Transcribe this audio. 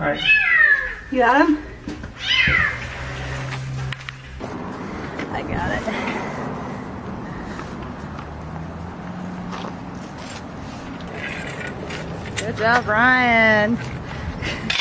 All right. You got him? I got it. Good job, Ryan.